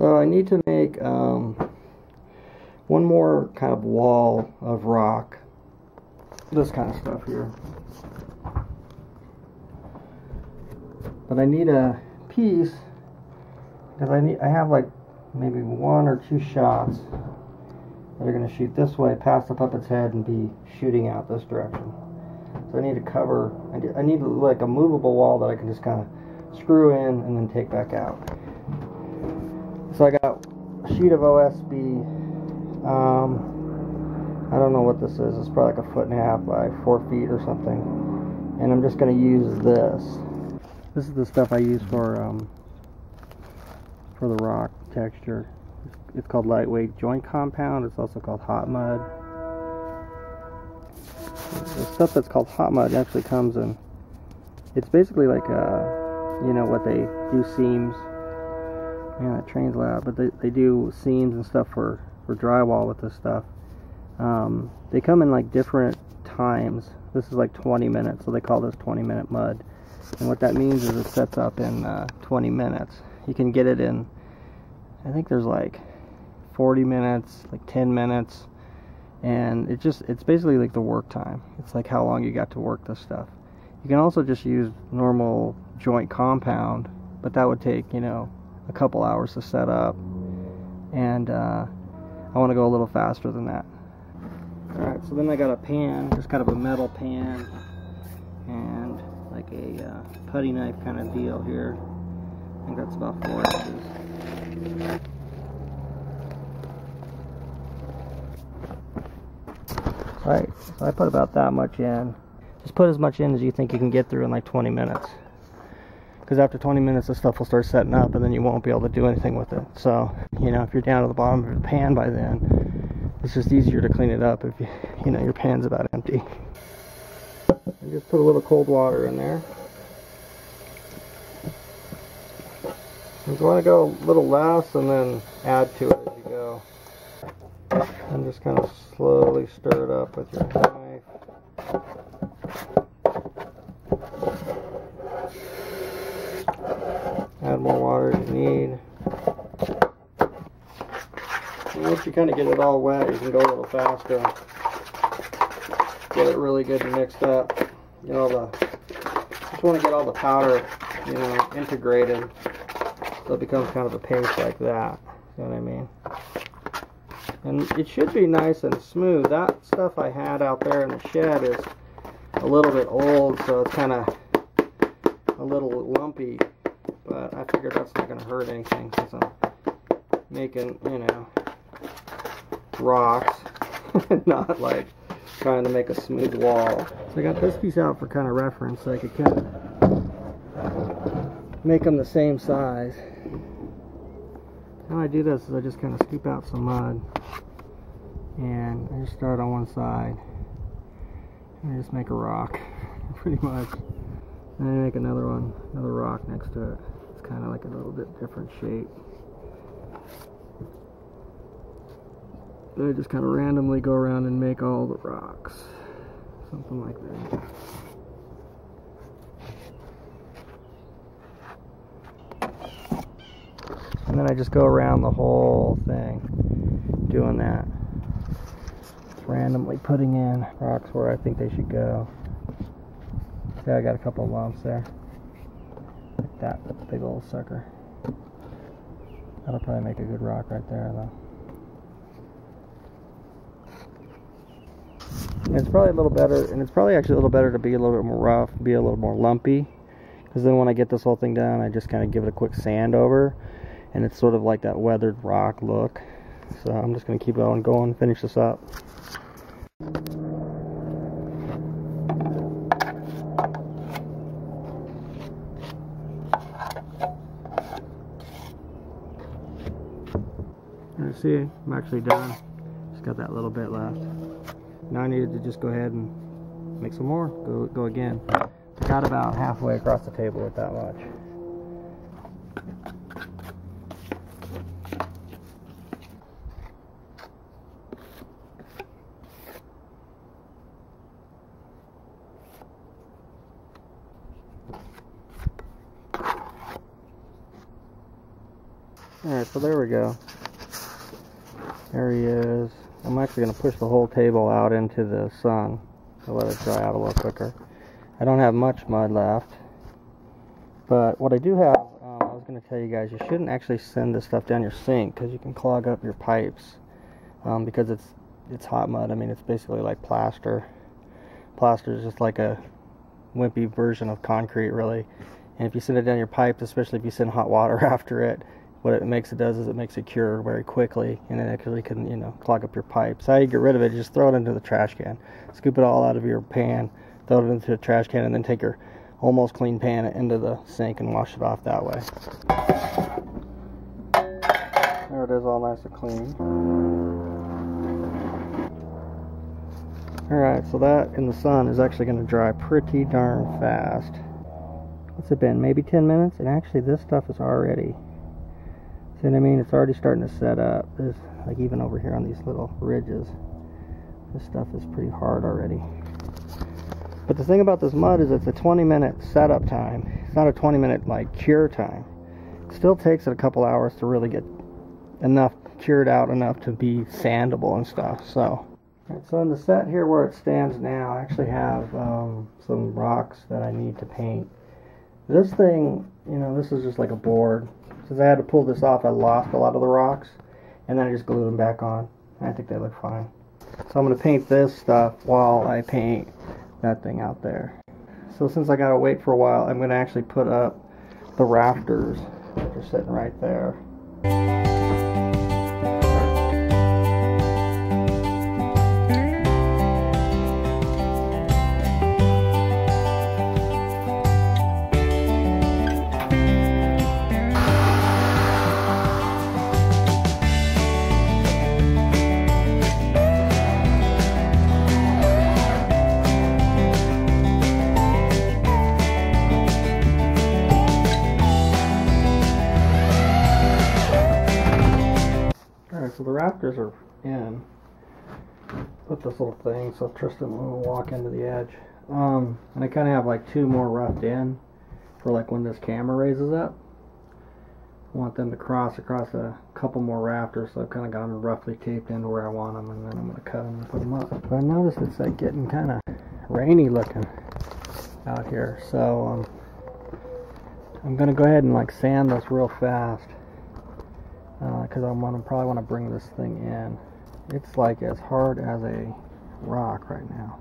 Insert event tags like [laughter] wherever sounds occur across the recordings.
So I need to make um, one more kind of wall of rock. This kind of stuff here. But I need a piece because I need I have like maybe one or two shots that are going to shoot this way past the puppet's head and be shooting out this direction. So I need to cover, I need like a movable wall that I can just kind of screw in and then take back out. So I got a sheet of OSB. Um, I don't know what this is. It's probably like a foot and a half by four feet or something. And I'm just going to use this. This is the stuff I use for um, for the rock texture. It's called lightweight joint compound. It's also called hot mud. The stuff that's called hot mud actually comes in. It's basically like a, you know what they do seams yeah, that train's loud, but they, they do seams and stuff for, for drywall with this stuff. Um, they come in like different times. This is like 20 minutes, so they call this 20 minute mud. And what that means is it sets up in uh, 20 minutes. You can get it in, I think there's like 40 minutes, like 10 minutes, and it just, it's basically like the work time. It's like how long you got to work this stuff. You can also just use normal joint compound, but that would take, you know, a couple hours to set up. And uh, I want to go a little faster than that. Alright so then I got a pan just kind of a metal pan. And like a uh, putty knife kind of deal here. I think that's about four inches. Alright, so I put about that much in. Just put as much in as you think you can get through in like 20 minutes because after 20 minutes the stuff will start setting up and then you won't be able to do anything with it. So you know if you're down to the bottom of the pan by then it's just easier to clean it up if you you know your pan's about empty. Just put a little cold water in there. You want to go a little less and then add to it as you go. And just kind of slowly stir it up with your knife more water as you need. And once you kind of get it all wet, you can go a little faster. Get it really good mixed up. Get all the, just want to get all the powder, you know, integrated. So it becomes kind of a paste like that. You know what I mean? And it should be nice and smooth. That stuff I had out there in the shed is a little bit old, so it's kind of a little lumpy but I figured that's not going to hurt anything since I'm making, you know, rocks, [laughs] not like trying to make a smooth wall. So I got this piece out for kind of reference so I could kind of make them the same size. How I do this is I just kind of scoop out some mud and I just start on one side and I just make a rock [laughs] pretty much. And I make another one, another rock next to it kind of like a little bit different shape. I just kind of randomly go around and make all the rocks. Something like that. And then I just go around the whole thing doing that. Randomly putting in rocks where I think they should go. See, I got a couple lumps there that big old sucker. That'll probably make a good rock right there though. And it's probably a little better, and it's probably actually a little better to be a little bit more rough, be a little more lumpy. Because then when I get this whole thing down, I just kind of give it a quick sand over. And it's sort of like that weathered rock look. So I'm just going to keep on going, finish this up. See, I'm actually done. Just got that little bit left. Now I needed to just go ahead and make some more. Go, go again. got about halfway across the table with that much. Alright, so there we go. There he is. I'm actually going to push the whole table out into the sun to let it dry out a little quicker. I don't have much mud left. But what I do have, um, I was going to tell you guys, you shouldn't actually send this stuff down your sink because you can clog up your pipes um, because it's it's hot mud. I mean, it's basically like plaster. Plaster is just like a wimpy version of concrete, really. And if you send it down your pipes, especially if you send hot water [laughs] after it, what it makes it does is it makes it cure very quickly, and it actually can you know clog up your pipes. How you get rid of it? Just throw it into the trash can. Scoop it all out of your pan, throw it into the trash can, and then take your almost clean pan into the sink and wash it off that way. There it is, all nice and clean. Alright, so that in the sun is actually going to dry pretty darn fast. What's it been? Maybe 10 minutes? And actually, this stuff is already See what I mean? It's already starting to set up. There's like even over here on these little ridges. This stuff is pretty hard already. But the thing about this mud is it's a 20 minute setup time. It's not a 20 minute like cure time. It still takes it a couple hours to really get enough cured out enough to be sandable and stuff. So, so in the set here where it stands now, I actually have um, some rocks that I need to paint. This thing, you know, this is just like a board since I had to pull this off, I lost a lot of the rocks. And then I just glued them back on. I think they look fine. So I'm going to paint this stuff while I paint that thing out there. So since I got to wait for a while, I'm going to actually put up the rafters that are sitting right there. The rafters are in. Put this little thing so Tristan will walk into the edge. Um, and I kind of have like two more roughed in for like when this camera raises up. I want them to cross across a couple more rafters, so I've kind of got them roughly taped into where I want them, and then I'm going to cut them and put them up. But I noticed it's like getting kind of rainy looking out here, so um, I'm going to go ahead and like sand this real fast because I want to probably want to bring this thing in. It's like as hard as a rock right now.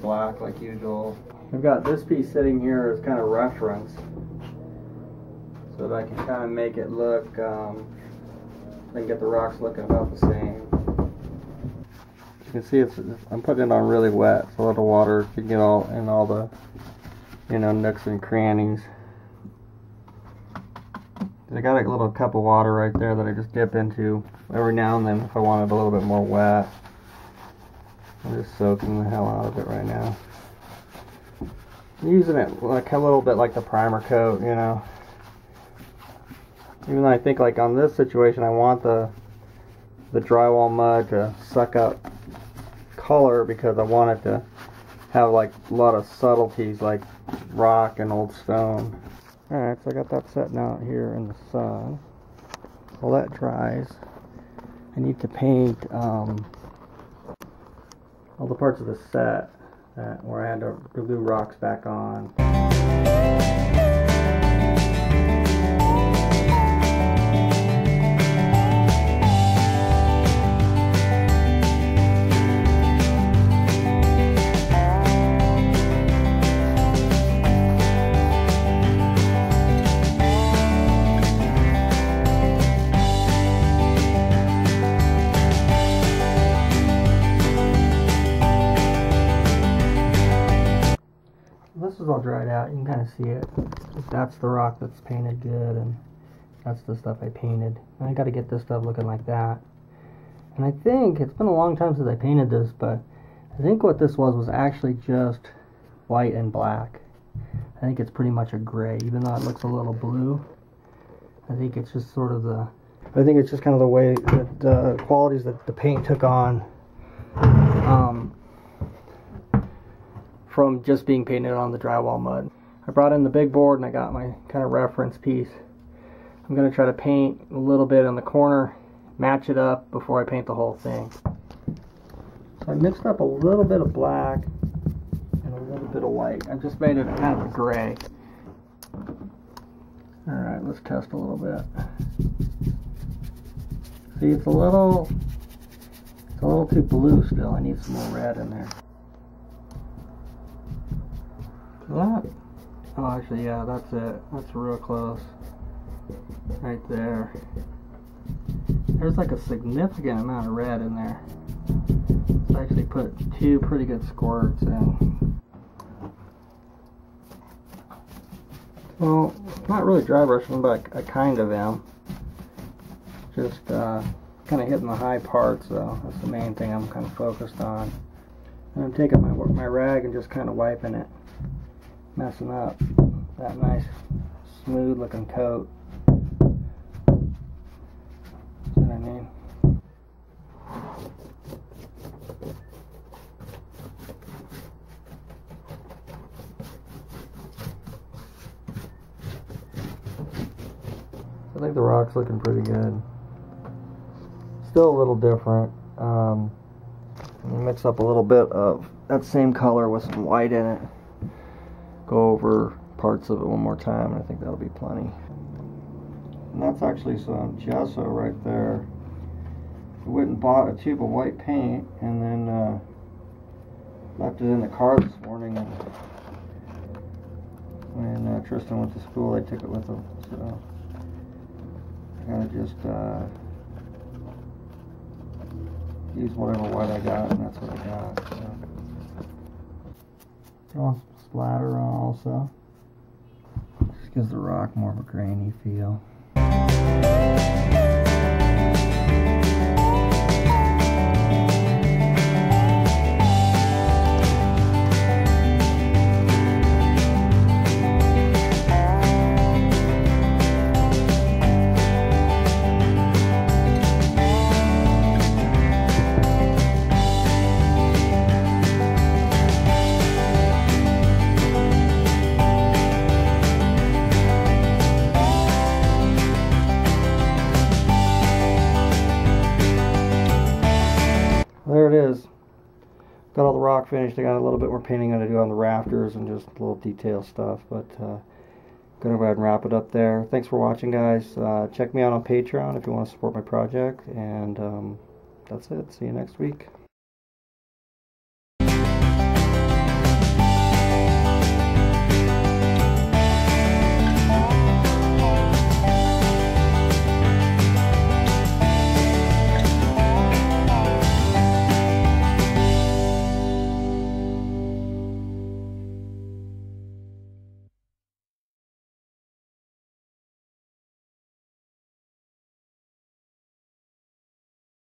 Black like usual. I've got this piece sitting here as kind of reference so that I can kind of make it look, um, and get the rocks looking about the same. You can see it's, I'm putting it on really wet so that the water can get all in all the, you know, nooks and crannies. I got a little cup of water right there that I just dip into every now and then if I want it a little bit more wet. I'm just soaking the hell out of it right now. I'm using it like a little bit like the primer coat, you know. Even though I think like on this situation I want the the drywall mud to suck up color because I wanted to have like a lot of subtleties like rock and old stone. Alright, so I got that setting out here in the sun. While that dries, I need to paint um, all the parts of the set that, where I had to glue rocks back on. kind of see it. That's the rock that's painted good, and that's the stuff I painted. And I got to get this stuff looking like that. And I think, it's been a long time since I painted this, but I think what this was was actually just white and black. I think it's pretty much a gray, even though it looks a little blue. I think it's just sort of the, I think it's just kind of the way, that the qualities that the paint took on um, from just being painted on the drywall mud. I brought in the big board and I got my kind of reference piece. I'm going to try to paint a little bit on the corner, match it up before I paint the whole thing. So I mixed up a little bit of black and a little bit of white. I just made it kind of a gray. Alright, let's test a little bit. See, it's a little, it's a little too blue still. I need some more red in there. That, oh actually yeah, that's it. That's real close. Right there. There's like a significant amount of red in there. So I actually put two pretty good squirts in. Well, not really dry brushing, but I, kind of am. Just uh, kind of hitting the high parts, though. That's the main thing I'm kind of focused on. And I'm taking my my rag and just kind of wiping it, messing up that nice, smooth looking coat. What I mean? I think the rock's looking pretty good. Still a little different. Um, mix up a little bit of that same color with some white in it. Go over parts of it one more time, and I think that'll be plenty. And that's actually some gesso right there. I went and bought a tube of white paint, and then uh, left it in the car this morning. And when uh, Tristan went to school, I took it with him. So I of just uh, use whatever white I got, and that's what I got. So. Some splatter also. Just gives the rock more of a grainy feel. Got all the rock finished. I got a little bit more painting I'm going to do on the rafters and just little detail stuff. But uh, going to go ahead and wrap it up there. Thanks for watching, guys. Uh, check me out on Patreon if you want to support my project. And um, that's it. See you next week.